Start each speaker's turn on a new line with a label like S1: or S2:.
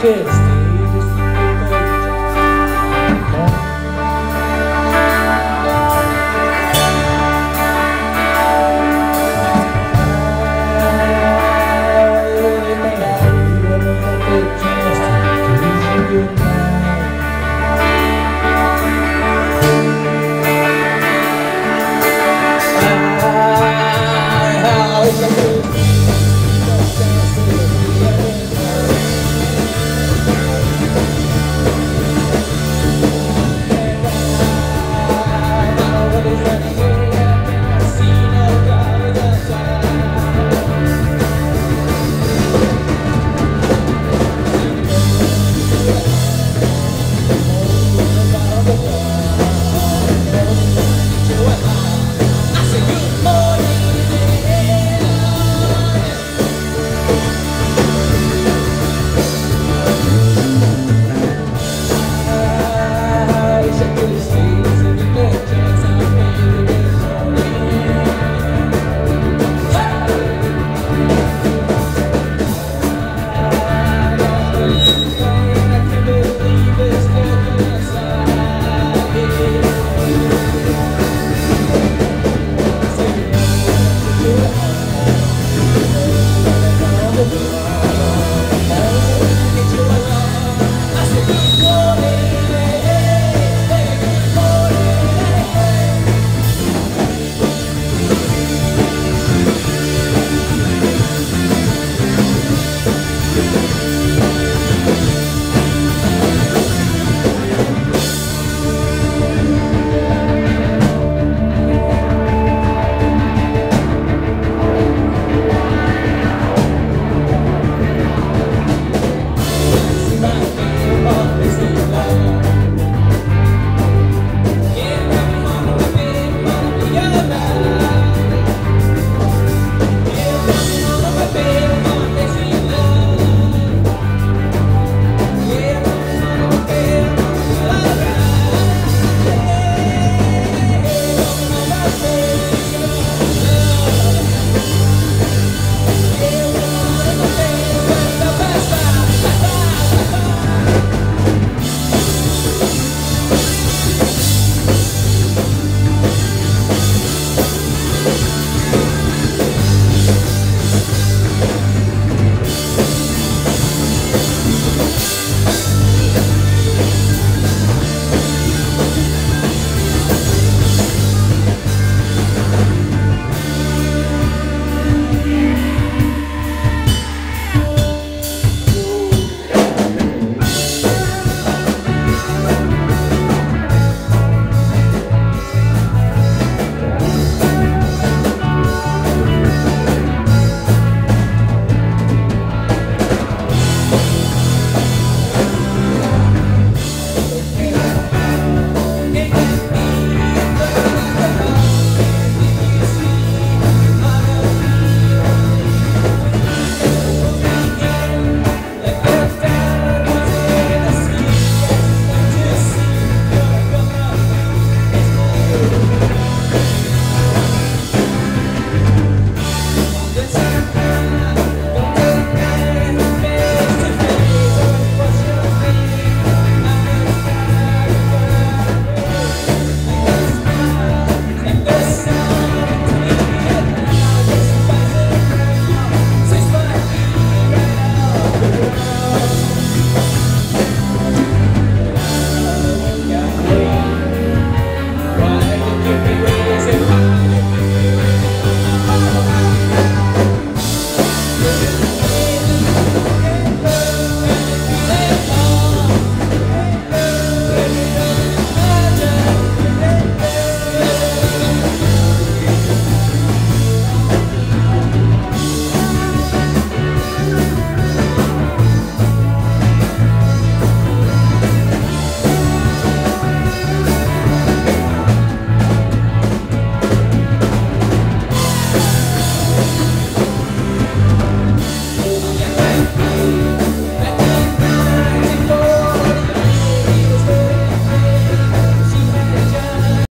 S1: Cheers.